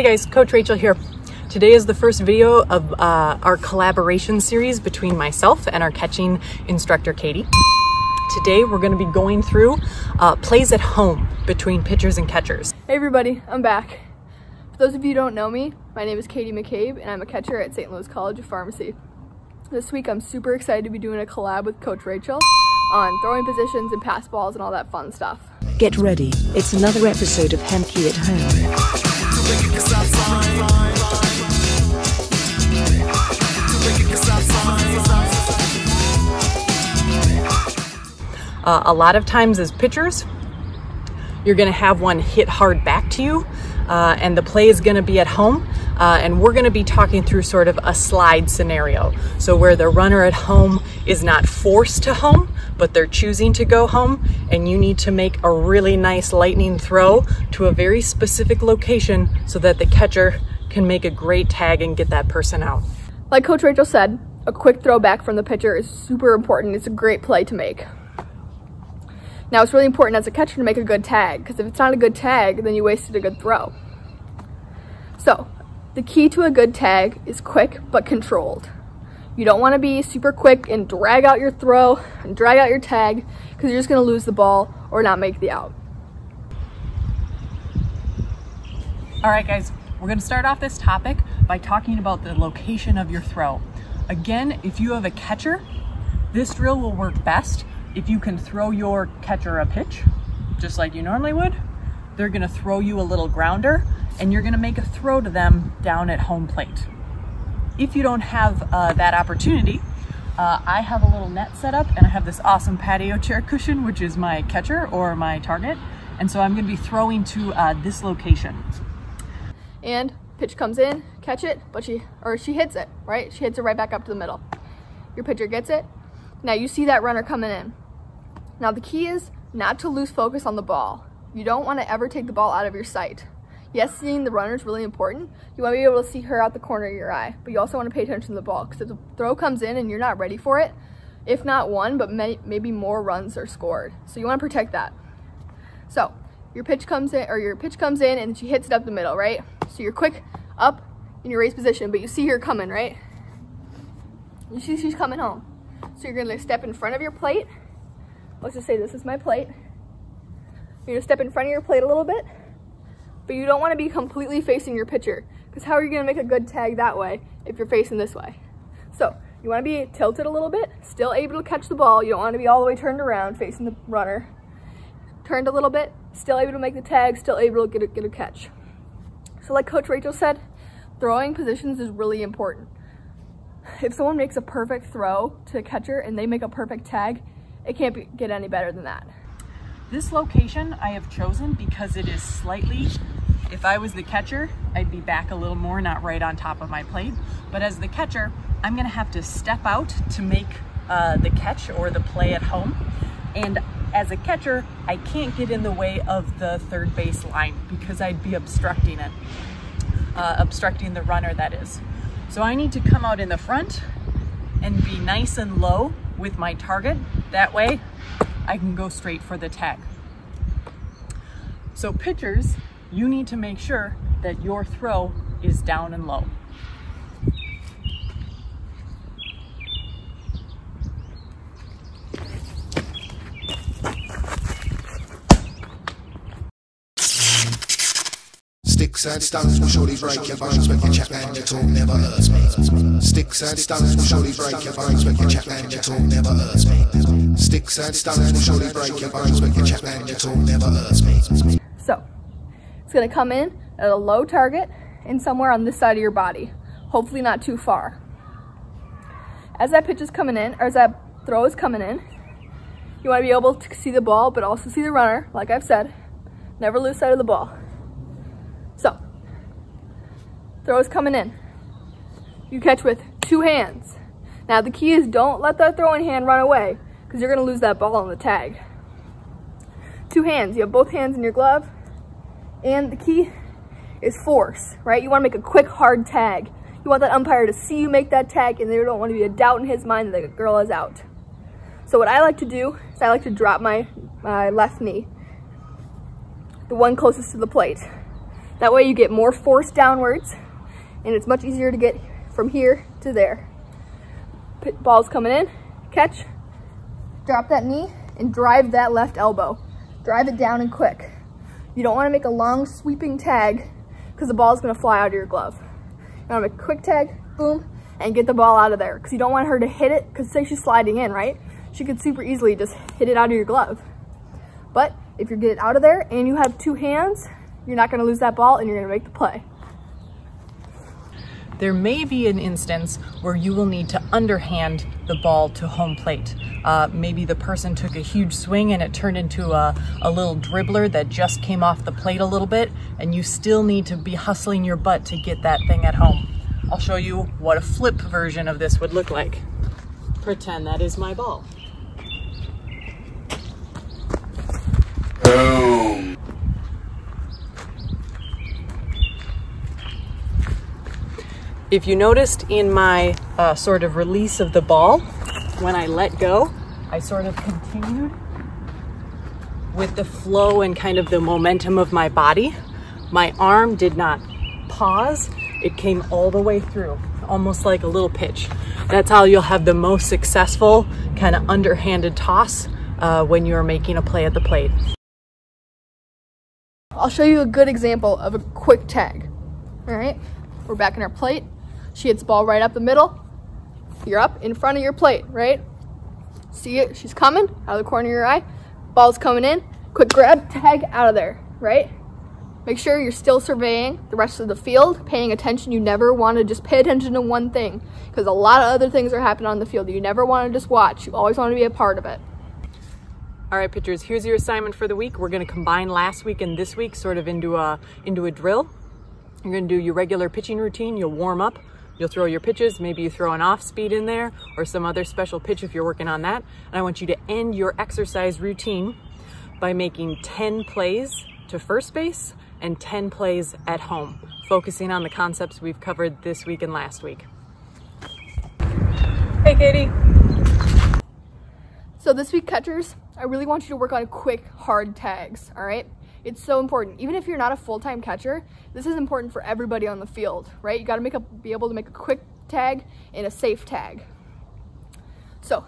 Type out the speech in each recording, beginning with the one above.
Hey guys, Coach Rachel here. Today is the first video of uh, our collaboration series between myself and our catching instructor, Katie. Today we're going to be going through uh, plays at home between pitchers and catchers. Hey everybody, I'm back. For those of you who don't know me, my name is Katie McCabe and I'm a catcher at St. Louis College of Pharmacy. This week I'm super excited to be doing a collab with Coach Rachel on throwing positions and pass balls and all that fun stuff. Get ready, it's another episode of Hoemke at Home. Uh, a lot of times as pitchers, you're going to have one hit hard back to you, uh, and the play is going to be at home. Uh, and we're going to be talking through sort of a slide scenario. So, where the runner at home is not forced to home, but they're choosing to go home, and you need to make a really nice lightning throw to a very specific location so that the catcher can make a great tag and get that person out. Like Coach Rachel said, a quick throw back from the pitcher is super important. It's a great play to make. Now, it's really important as a catcher to make a good tag because if it's not a good tag, then you wasted a good throw. So, the key to a good tag is quick but controlled. You don't want to be super quick and drag out your throw and drag out your tag because you're just going to lose the ball or not make the out. All right, guys, we're going to start off this topic by talking about the location of your throw. Again, if you have a catcher, this drill will work best if you can throw your catcher a pitch, just like you normally would. They're to throw you a little grounder and you're to make a throw to them down at home plate. If you don't have uh, that opportunity, uh, I have a little net set up and I have this awesome patio chair cushion, which is my catcher or my target. And so I'm to be throwing to uh, this location. And pitch comes in, catch it, but she, or she hits it, right? She hits it right back up to the middle. Your pitcher gets it. Now you see that runner coming in. Now the key is not to lose focus on the ball. You don't want to ever take the ball out of your sight. Yes, seeing the runner is really important. You want to be able to see her out the corner of your eye, but you also want to pay attention to the ball because if the throw comes in and you're not ready for it, if not one, but may, maybe more runs are scored. So you want to protect that. So your pitch comes in, or your pitch comes in and she hits it up the middle, right? So you're quick up in your race position, but you see her coming, right? You see she's coming home. So you're gonna step in front of your plate. Let's just say this is my plate. You're gonna step in front of your plate a little bit, but you don't wanna be completely facing your pitcher because how are you gonna make a good tag that way if you're facing this way? So you wanna be tilted a little bit, still able to catch the ball. You don't wanna be all the way turned around facing the runner. Turned a little bit, still able to make the tag, still able to get a, get a catch. So like Coach Rachel said, throwing positions is really important if someone makes a perfect throw to a catcher and they make a perfect tag, it can't be, get any better than that. This location I have chosen because it is slightly, if I was the catcher, I'd be back a little more, not right on top of my plate. But as the catcher, I'm gonna have to step out to make uh, the catch or the play at home. And as a catcher, I can't get in the way of the third base line because I'd be obstructing it, uh, obstructing the runner that is. So I need to come out in the front and be nice and low with my target. That way I can go straight for the tag. So pitchers, you need to make sure that your throw is down and low. Sticks and stones will surely break your bones, and your talk never hurts me. Sticks and stones will surely break your bones, and your talk never hurts me. Sticks and stones will surely break your bones, and your talk never hurts me. So, it's gonna come in at a low target and somewhere on this side of your body. Hopefully not too far. As that pitch is coming in, or as that throw is coming in, you wanna be able to see the ball, but also see the runner, like I've said. Never lose sight of the ball. So, throw is coming in. You catch with two hands. Now the key is don't let that throwing hand run away because you're gonna lose that ball on the tag. Two hands, you have both hands in your glove. And the key is force, right? You wanna make a quick, hard tag. You want that umpire to see you make that tag and there don't want to be a doubt in his mind that the girl is out. So what I like to do is I like to drop my, my left knee, the one closest to the plate. That way you get more force downwards and it's much easier to get from here to there. Pit Ball's coming in, catch, drop that knee and drive that left elbow. Drive it down and quick. You don't wanna make a long sweeping tag because the ball is gonna fly out of your glove. You wanna make a quick tag, boom, and get the ball out of there because you don't want her to hit it because say she's sliding in, right? She could super easily just hit it out of your glove. But if you get it out of there and you have two hands, you're not gonna lose that ball and you're gonna make the play. There may be an instance where you will need to underhand the ball to home plate. Uh, maybe the person took a huge swing and it turned into a, a little dribbler that just came off the plate a little bit and you still need to be hustling your butt to get that thing at home. I'll show you what a flip version of this would look like. Pretend that is my ball. If you noticed in my uh, sort of release of the ball, when I let go, I sort of continued with the flow and kind of the momentum of my body. My arm did not pause, it came all the way through, almost like a little pitch. That's how you'll have the most successful kind of underhanded toss uh, when you're making a play at the plate. I'll show you a good example of a quick tag. All right, we're back in our plate. She hits ball right up the middle. You're up in front of your plate, right? See it? She's coming out of the corner of your eye. Ball's coming in. Quick grab, tag out of there, right? Make sure you're still surveying the rest of the field, paying attention. You never want to just pay attention to one thing because a lot of other things are happening on the field. You never want to just watch. You always want to be a part of it. All right, pitchers, here's your assignment for the week. We're going to combine last week and this week sort of into a, into a drill. You're going to do your regular pitching routine. You'll warm up. You'll throw your pitches, maybe you throw an off speed in there or some other special pitch if you're working on that. And I want you to end your exercise routine by making 10 plays to first base and 10 plays at home, focusing on the concepts we've covered this week and last week. Hey, Katie. So this week, catchers, I really want you to work on quick, hard tags, all right? It's so important. Even if you're not a full-time catcher, this is important for everybody on the field, right? You gotta make a, be able to make a quick tag and a safe tag. So,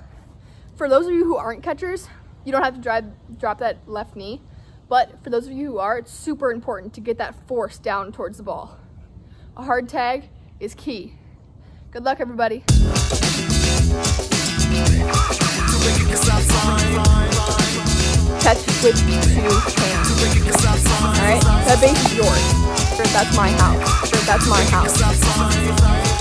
for those of you who aren't catchers, you don't have to drive, drop that left knee, but for those of you who are, it's super important to get that force down towards the ball. A hard tag is key. Good luck, everybody. With two hands. Alright? That base is yours. That's my house. That's my house.